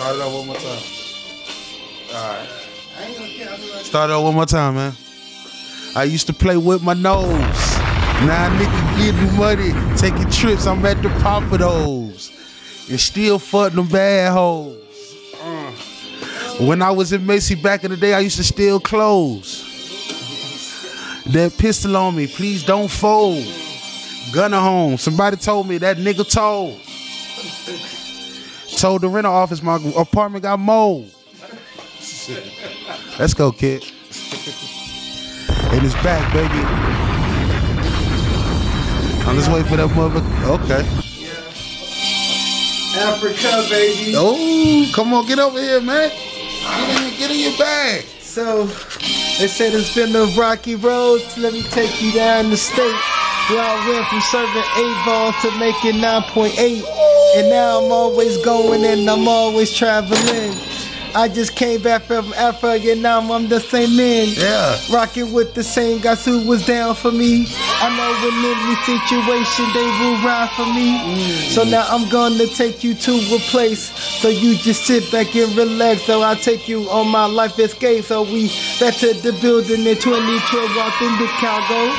Start it out one more time. All right. I ain't gonna care. I'll be right Start it out one more time, man. I used to play with my nose. Now nigga getting money, taking trips. I'm at the Papados. And still fuck them bad hoes. Uh. When I was in Macy back in the day, I used to steal clothes. That pistol on me, please don't fold. Gunner home. Somebody told me that nigga told. Told the rental office my apartment got mold. Let's go, kid. And it's back, baby. I'm just waiting for that mother. Okay. Africa, baby. Oh, come on, get over here, man. Get in, get in your bag. So, they said it's been a rocky road. Let me take you down the state. Where I went from serving 8 ball to making 9.8. And now I'm always going and I'm always traveling. I just came back from Africa and now I'm the same man. Yeah. Rocking with the same guys who was down for me. I know in every situation they will ride for me. Mm. So now I'm gonna take you to a place so you just sit back and relax. So I take you on my life escape. So we back to the building in 2012, walked into Chicago.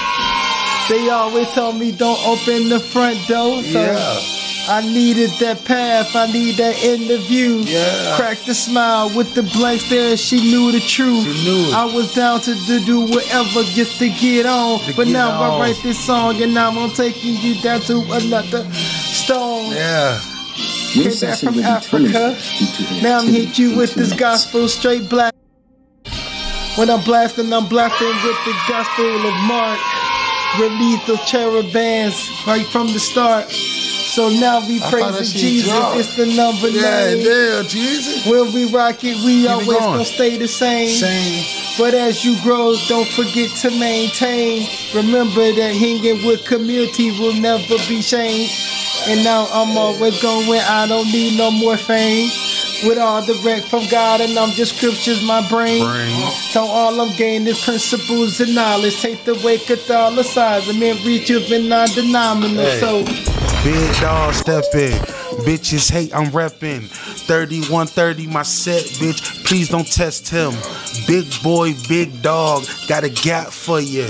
They always tell me don't open the front door. So Yeah. I needed that path, I need that interview. Yeah. Cracked a smile with the blank stare, she knew the truth. She knew it. I was down to, to do whatever just to get on. To but get now on. I write this song and now I'm taking you down to another stone. Yeah. Came back from Africa. Now I'm hit you with this gospel straight black. When I'm blasting, I'm blasting with the gospel of Mark. Release those cherub bands right from the start. So now we I thought that praising Jesus. It's the number Yeah, nine. damn, Jesus. When we rock it, we it always going. gonna stay the same. Same. But as you grow, don't forget to maintain. Remember that hanging with community will never be shamed. And now I'm always going I don't need no more fame. With all the wreck from God, and I'm just scriptures, my brain. Brain. So all I'm gaining is principles and knowledge. Take the way Catholicism and reach you in non-denominational. Hey. So Big dog stepping. Bitches hate, I'm repping. 3130, my set, bitch. Please don't test him. Big boy, big dog. Got a gap for you.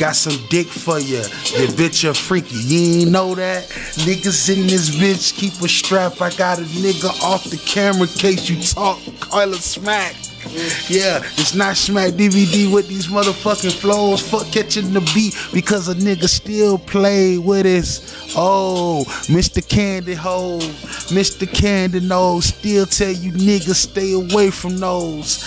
Got some dick for you. The bitch a freaky. You ain't know that? Niggas in this bitch keep a strap. I got a nigga off the camera case you talk. Call it smack. Yeah, it's not smack DVD with these motherfucking flows. Fuck catching the beat because a nigga still play with his. Oh, Mr. Candy Hole, Mr. Candy Nose. Still tell you niggas stay away from those.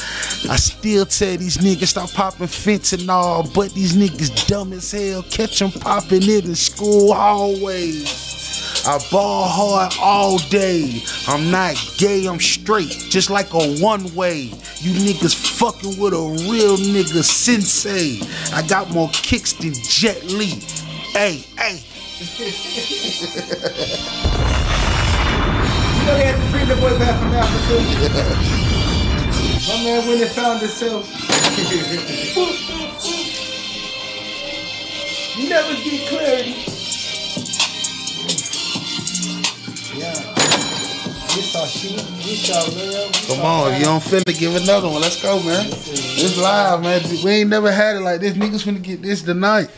I still tell these niggas stop popping fentanyl, but these niggas dumb as hell. Catch them popping it in school hallways. I ball hard all day. I'm not gay, I'm straight, just like a one way. You niggas fucking with a real nigga sensei. I got more kicks than Jet Li. Hey, hey. You know they had to bring the boy back from Africa. My man went and found himself. never get clarity. We saw we saw lamb. Come on, if you don't feel it, give another one. Let's go, man. It's live, man. We ain't never had it like this. Niggas finna get this tonight.